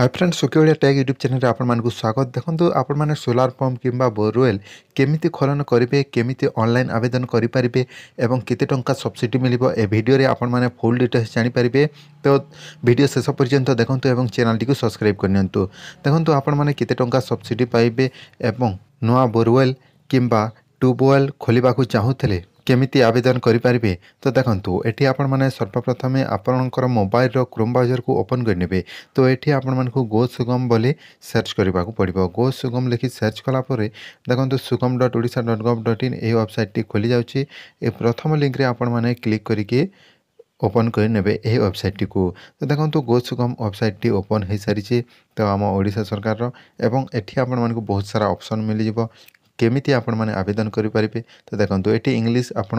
hi friend Swakiya tech YouTube ଚ୍ୟାନେଲ୍ରେ ଆପଣମାନଙ୍କୁ ସ୍ୱାଗତ ଦେଖନ୍ତୁ ଆପଣମାନେ ସୋଲାର ପମ୍ପ କିମ୍ବା ବୋରୱେଲ୍ କେମିତି ଖୋଳନ କରିବେ କେମିତି ଅନଲାଇନ୍ ଆବେଦନ କରିପାରିବେ ଏବଂ କେତେ ଟଙ୍କା ସବସିଡ଼ି ମିଳିବ ଏ ଭିଡ଼ିଓରେ ଆପଣମାନେ ଫୁଲ୍ ଡିଟେଲ୍ସ ଜାଣିପାରିବେ ତ ଭିଡ଼ିଓ ଶେଷ ପର୍ଯ୍ୟନ୍ତ ଦେଖନ୍ତୁ ଏବଂ ଚ୍ୟାନେଲ୍ଟିକୁ ସବସ୍କ୍ରାଇବ୍ କରିନିଅନ୍ତୁ ଦେଖନ୍ତୁ ଆପଣମାନେ କେତେ ଟଙ୍କା ସବସିଡ଼ି ପାଇବେ ଏବଂ ନୂଆ ବୋରୱେଲ୍ କିମ୍ବା ଟ୍ୟୁବୱେଲ୍ ଖୋଲିବାକୁ ଚାହୁଁଥିଲେ কেমিতি আবেদন করে পারে তো দেখুন এটি আপন মানে সর্বপ্রথমে আপনার মোবাইল ক্রোম ব্রাউজর কু ওপন করে নেবে তো এটি আপন মানুষ গো সুগম বলে সর্চ করা পড়ব গো সুগম লিখি সর্চ কলাপরে দেখুন Sugam dot Odisha dot gov dot in এই ওয়েবসাইটটি খোলি যাচ্ছে এ প্রথম লিঙ্করে আপন মানে ক্লিক করিকি ওপন করে নেবে এই ওয়েবসাইটটি তো দেখুন গো সুগম ওয়েবসাইটটি ওপন হয়ে সারিছে তো আমার ওড়শা সরকার এবং এটি আপনার বহু সারা অপসন মিলিযোগ କେମିତି ଆପଣମାନେ ଆବେଦନ କରିପାରିବେ ତ ଦେଖନ୍ତୁ ଏଠି ଇଂଲିଶ ଆପଣ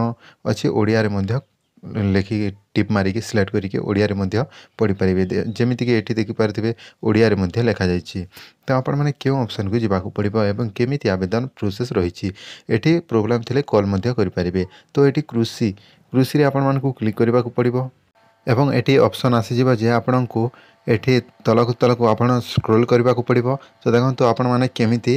ଅଛି ଓଡ଼ିଆରେ ମଧ୍ୟ ଲେଖିକି ଟିପ୍ ମାରିକି ସିଲେକ୍ଟ କରିକି ଓଡ଼ିଆରେ ମଧ୍ୟ ପଢ଼ିପାରିବେ ଯେମିତିକି ଏଠି ଦେଖିପାରୁଥିବେ ଓଡ଼ିଆରେ ମଧ୍ୟ ଲେଖାଯାଇଛି ତ ଆପଣମାନେ କେଉଁ ଅପସନ୍କୁ ଯିବାକୁ ପଡ଼ିବ ଏବଂ କେମିତି ଆବେଦନ ପ୍ରୋସେସ୍ ରହିଛି ଏଠି ପ୍ରୋବ୍ଲେମ୍ ଥିଲେ କଲ୍ ମଧ୍ୟ କରିପାରିବେ ତ ଏଠି କୃଷି କୃଷିରେ ଆପଣମାନଙ୍କୁ କ୍ଲିକ୍ କରିବାକୁ ପଡ଼ିବ ଏବଂ ଏଠି ଅପସନ୍ ଆସିଯିବ ଯେ ଆପଣଙ୍କୁ ଏଠି ତଳକୁ ତଳକୁ ଆପଣ ସ୍କ୍ରୋଲ୍ କରିବାକୁ ପଡ଼ିବ ତ ଦେଖନ୍ତୁ ଆପଣମାନେ କେମିତି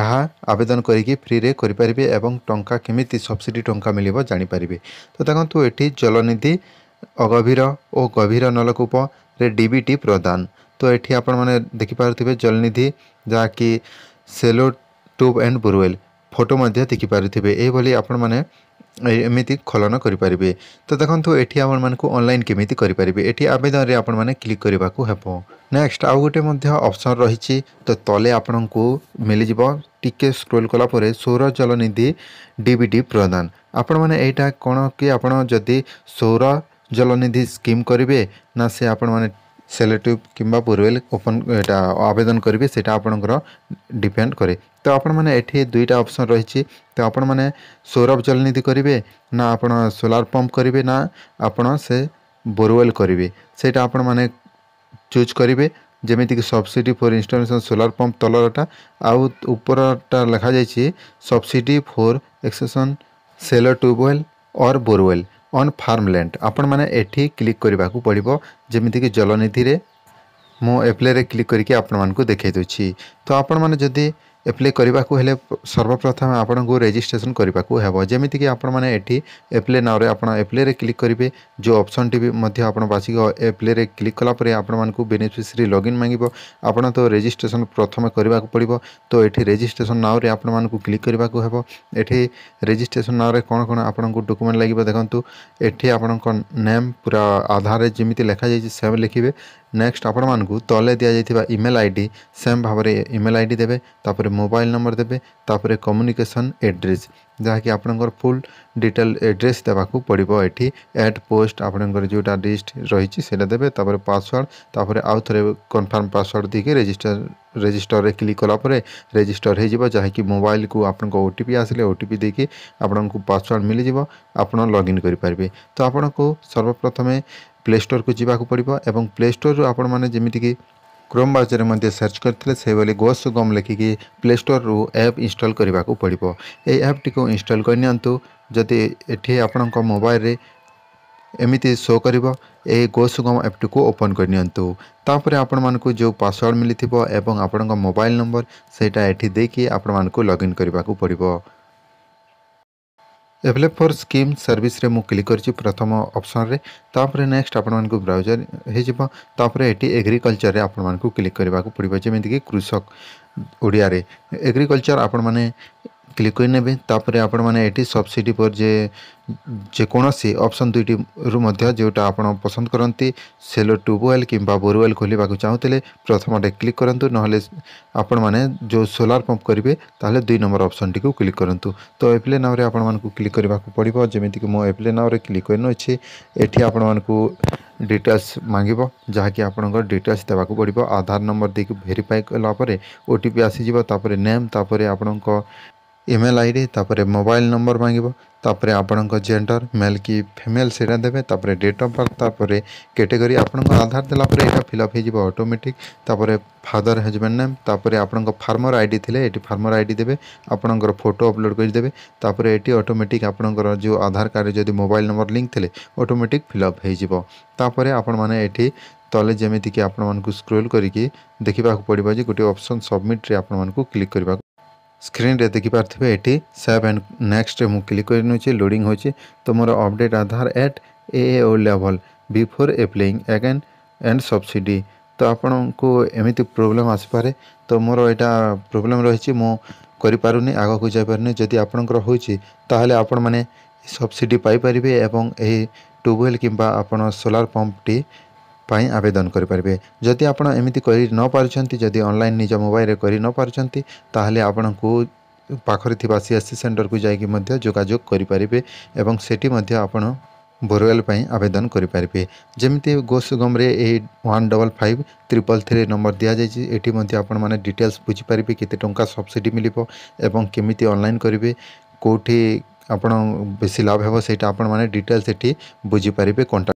ଏହା ଆବେଦନ କରିକି ଫ୍ରିରେ କରିପାରିବେ ଏବଂ ଟଙ୍କା କେମିତି ସବସିଡ଼ି ଟଙ୍କା ମିଳିବ ଜାଣିପାରିବେ ତ ଦେଖନ୍ତୁ ଏଠି ଜଳନିଧି ଅଗଭୀର ଓ ଗଭୀର ନଳକୂପରେ ଡିବିଟି ପ୍ରଦାନ ତ ଏଠି ଆପଣମାନେ ଦେଖିପାରୁଥିବେ ଜଳନିଧି ଯାହାକି shallow tube and borewell photo ମଧ୍ୟ ଦେଖିପାରୁଥିବେ ଏହିଭଳି ଆପଣମାନେ ଏମିତି ଖୋଳନ କରିପାରିବେ ତ ଦେଖନ୍ତୁ ଏଠି ଆପଣମାନଙ୍କୁ ଅନଲାଇନ୍ କେମିତି କରିପାରିବେ ଏଠି ଆବେଦନରେ ଆପଣମାନେ କ୍ଲିକ୍ କରିବାକୁ ହେବ ନେକ୍ସଟ ଆଉ ଗୋଟେ ମଧ୍ୟ ଅପସନ୍ ରହିଛି ତ ତଳେ ଆପଣଙ୍କୁ ମିଳିଯିବ ଟିକେ ସ୍କ୍ରୋଲ୍ କଲା ପରେ ସୌର ଜଳନିଧି ଡିବିଟି ପ୍ରଦାନ ଆପଣମାନେ ଏଇଟା କ'ଣ କି ଆପଣ ଯଦି ସୌର ଜଳନିଧି ସ୍କିମ୍ କରିବେ ନା ସେ ଆପଣମାନେ ସେଲେଟିଭ୍ କିମ୍ବା ପୂର୍ବବେଲ ଓପନ୍ ଏଇଟା ଆବେଦନ କରିବେ ସେଇଟା ଆପଣଙ୍କର ଡିପେଣ୍ଡ କରେ ତ ଆପଣମାନେ ଏଠି ଦୁଇଟା ଅପସନ୍ ରହିଛି ତ ଆପଣମାନେ ସୌରଭ ଜଳନିଧି କରିବେ ନା ଆପଣ ସୋଲାର ପମ୍ପ କରିବେ ନା ଆପଣ ସେ ବୋରୱେଲ କରିବେ ସେଇଟା ଆପଣମାନେ ଚୁଜ୍ କରିବେ ଯେମିତିକି subsidy for installation solar pump ତଲରଟା ଆଉ ଉପରଟା ଲେଖାଯାଇଛି subsidy for excavation shallow tubewell or borewell on farmland ଆପଣମାନେ ଏଠି କ୍ଲିକ୍ କରିବାକୁ ପଡ଼ିବ ଯେମିତିକି ଜଳନିଧିରେ ମୁଁ ଏପ୍ଲାଇରେ କ୍ଲିକ୍ କରିକି ଆପଣମାନଙ୍କୁ ଦେଖାଇ ଦେଉଛି ତ ଆପଣମାନେ ଯଦି ଆପ୍ଲାଏ କରିବାକୁ ହେଲେ ସର୍ବପ୍ରଥମେ ଆପଣଙ୍କୁ ରେଜିଷ୍ଟ୍ରେସନ୍ କରିବାକୁ ହେବ ଯେମିତିକି ଆପଣମାନେ ଏଠି ଆପ୍ଲେ ନାଁରେ ଆପଣ ଆପ୍ଲେରେ କ୍ଲିକ୍ କରିବେ ଯେଉଁ ଅପସନ୍ଟି ବି ମଧ୍ୟ ଆପଣ ବାଛିକି ଆପ୍ଲେରେ କ୍ଲିକ୍ କଲା ପରେ ଆପଣମାନଙ୍କୁ ବେନିଫିସିଆରୀ ଲଗ୍ଇନ୍ ମାଗିବ ଆପଣ ତ ରେଜିଷ୍ଟ୍ରେସନ୍ ପ୍ରଥମେ କରିବାକୁ ପଡ଼ିବ ତ ଏଠି ରେଜିଷ୍ଟ୍ରେସନ୍ ନାଁରେ ଆପଣମାନଙ୍କୁ କ୍ଲିକ୍ କରିବାକୁ ହେବ ଏଠି ରେଜିଷ୍ଟ୍ରେସନ୍ ନାଁରେ କ'ଣ କ'ଣ ଆପଣଙ୍କୁ ଡକୁମେଣ୍ଟ ଲାଗିବ ଦେଖନ୍ତୁ ଏଠି ଆପଣଙ୍କ ନେମ୍ ପୁରା ଆଧାରରେ ଯେମିତି ଲେଖାଯାଇଛି ସେମ୍ ଲେଖିବେ ନେକ୍ସଟ ଆପଣମାନଙ୍କୁ ତଳେ ଦିଆଯାଇଥିବା ଇମେଲ୍ ଆଇ ଡ଼ି ସେମ୍ ଭାବରେ ଇମେଲ୍ ଆଇ ଡ଼ି ଦେବେ ତାପରେ মোবাইল নম্বর দেবে তাপরে কম্যুনিকেসন এড্রেস ଯାହାକି ଆପଣଙ୍କର ଫୁଲ୍ ଡିଟେଲ୍ ଆଡ୍ରେସ୍ ଦେବାକୁ ପଡ଼ିବ ଏଠି ଆଟ୍ ପୋଷ୍ଟ ଆପଣଙ୍କର ଯେଉଁଟା ଲିଷ୍ଟ ରହିଛି ସେଇଟା ଦେବେ ତାପରେ ପାସୱାର୍ଡ଼ ତାପରେ ଆଉ ଥରେ କନଫର୍ମ ପାସୱାର୍ଡ଼ ଦେଇକି ରେଜିଷ୍ଟର ରେଜିଷ୍ଟରରେ କ୍ଲିକ୍ କଲା ପରେ ରେଜିଷ୍ଟର ହୋଇଯିବ ଯାହାକି ମୋବାଇଲକୁ ଆପଣଙ୍କ ଓ ଟି ପି ଆସିଲେ ଓ ଟି ପି ଦେଇକି ଆପଣଙ୍କୁ ପାସୱାର୍ଡ଼ ମିଳିଯିବ ଆପଣ ଲଗ୍ଇନ୍ କରିପାରିବେ ତ ଆପଣଙ୍କୁ ସର୍ବପ୍ରଥମେ ପ୍ଲେ ଷ୍ଟୋରକୁ ଯିବାକୁ ପଡ଼ିବ ଏବଂ ପ୍ଲେ ଷ୍ଟୋରରୁ ଆପଣମାନେ ଯେମିତିକି क्रोम ब्राउजर मध्य सर्च करते से गोस गम लिखिकी प्ले स्टोर रु ऐप इनस्टल करने को पड़ो ये ऐप टी इनस्टल करनी जदि ये आपण मोबाइल एमती शो कर यह गो सुगम एप्टी को ओपन करपर आपण मानक जो पासवर्ड मिली थोड़ा आपण मोबाइल नंबर से आपन मानक लगइन करने को पड़ो एप्ले फर स्कीम सर्विस रे क्लिक कर प्रथम ऑप्शन रे तापरे नेक्स्ट आपको ब्राउजर होपर ये एग्रिकलचर में एग्रीकल्चर रे आपण क्लिक करबा को पड़िबो कृषक ओडिया एग्रिकलचर एग्रीकल्चर आपण ক্লিক করে নেবে তাপরে আপনার মানে এটি সবসিডি পর যে যেকৌশি অপসন দুইটির মধ্যে যেটা আপনার পসন্দ করতে সেলো ট্যুবওয়েল কিংবা বোরওয়েল খোলা চাহুলে প্রথমটে ক্লিক করতু নহলে আপনার যে সোলার পম্প করবে তাহলে দুই নম্বর অপসনটি ক্লিক করতু তো এপ্লে নাওরে আপনার ক্লিক করা পড়ব যেমিকি মো এপ্লে নাওরে ক্লিক করে নেছি এটি আপনার ডিটেলস মাগিব যাকি আপনার ডিটেলস দেওয়া পড়ব আধার নম্বর দিয়ে ভেরিফাই কলাপরে ওটিপি আসিযোগ তাপরে নেম তাপরে আপনার ଇମେଲ୍ ଆଇ ଡ଼ି ତାପରେ ମୋବାଇଲ୍ ନମ୍ବର ମାଗିବ ତାପରେ ଆପଣଙ୍କ ଜେଣ୍ଡର ମେଲ୍ କି ଫିମେଲ୍ ସେଇଟା ଦେବେ ତାପରେ ଡେଟ୍ ଅଫ୍ ବାର୍ଥ ତାପରେ କ୍ୟାଟେଗୋରୀ ଆପଣଙ୍କ ଆଧାର ଦେଲା ପରେ ଏଇଟା ଫିଲ୍ଅପ୍ ହେଇଯିବ ଅଟୋମେଟିକ୍ ତାପରେ ଫାଦର ହଜବେଣ୍ଡ ନେମ୍ ତାପରେ ଆପଣଙ୍କ ଫାର୍ମର ଆଇ ଡ଼ି ଥିଲେ ଏଠି ଫାର୍ମର ଆଇ ଡ଼ି ଦେବେ ଆପଣଙ୍କର ଫଟୋ ଅପଲୋଡ଼ କରିଦେବେ ତାପରେ ଏଠି ଅଟୋମେଟିକ୍ ଆପଣଙ୍କର ଯେଉଁ ଆଧାର କାର୍ଡ଼ରେ ଯଦି ମୋବାଇଲ୍ ନମ୍ବର ଲିଙ୍କ୍ ଥିଲେ ଅଟୋମେଟିକ୍ ଫିଲ୍ଅପ୍ ହେଇଯିବ ତାପରେ ଆପଣମାନେ ଏଠି ତଳେ ଯେମିତିକି ଆପଣମାନଙ୍କୁ ସ୍କ୍ରୋଲ୍ କରିକି ଦେଖିବାକୁ ପଡ଼ିବ ଯେ ଗୋଟିଏ ଅପସନ୍ ସବମିଟ୍ରେ ଆପଣମାନଙ୍କୁ କ୍ଲିକ୍ କରିବାକୁ ସ୍କ୍ରିନ୍ରେ ଦେଖିପାରୁଥିବେ ଏଠି ସେଭ୍ ଆଣ୍ଡ ନେକ୍ସଟ୍ ମୁଁ କ୍ଲିକ୍ କରିନେଉଛି ଲୋଡ଼ିଂ ହେଉଛି ତ ମୋର update Aadhaar at A O level before applying again and subsidy ତ ଆପଣଙ୍କୁ ଏମିତି ପ୍ରୋବ୍ଲେମ୍ ଆସିପାରେ ତ ମୋର ଏଇଟା ପ୍ରୋବ୍ଲେମ୍ ରହିଛି ମୁଁ କରିପାରୁନି ଆଗକୁ ଯାଇପାରୁନି ଯଦି ଆପଣଙ୍କର ହେଉଛି ତାହେଲେ ଆପଣମାନେ ସବସିଡ଼ି ପାଇପାରିବେ ଏବଂ ଏହି ଟ୍ୟୁବୱେଲ୍ କିମ୍ବା ଆପଣ ସୋଲାର ପମ୍ପଟି ପାଇଁ ଆବେଦନ କରିପାରିବେ ଯଦି ଆପଣ ଏମିତି କରି ନପାରୁଛନ୍ତି ଯଦି ଅନଲାଇନ୍ ନିଜ ମୋବାଇଲରେ କରି ନପାରୁଛନ୍ତି ତାହେଲେ ଆପଣଙ୍କୁ ପାଖରେ ଥିବା ସି ଏସ୍ ସି ସେଣ୍ଟରକୁ ଯାଇକି ମଧ୍ୟ ଯୋଗାଯୋଗ କରିପାରିବେ ଏବଂ ସେଠି ମଧ୍ୟ ଆପଣ ବୋରୱେଲ୍ ପାଇଁ ଆବେଦନ କରିପାରିବେ ଯେମିତି ଗୋସୁଗମରେ ଏହି one double five triple three number ଦିଆଯାଇଛି ଏଠି ମଧ୍ୟ ଆପଣମାନେ ଡିଟେଲ୍ସ ବୁଝିପାରିବେ କେତେ ଟଙ୍କା ସବସିଡ଼ି ମିଳିବ ଏବଂ କେମିତି ଅନଲାଇନ୍ କରିବେ କେଉଁଠି ଆପଣ ବେଶୀ ଲାଭ ହେବ ସେଇଟା ଆପଣମାନେ ଡିଟେଲ୍ସ ଏଠି ବୁଝିପାରିବେ କଣ୍ଟାକ୍ଟ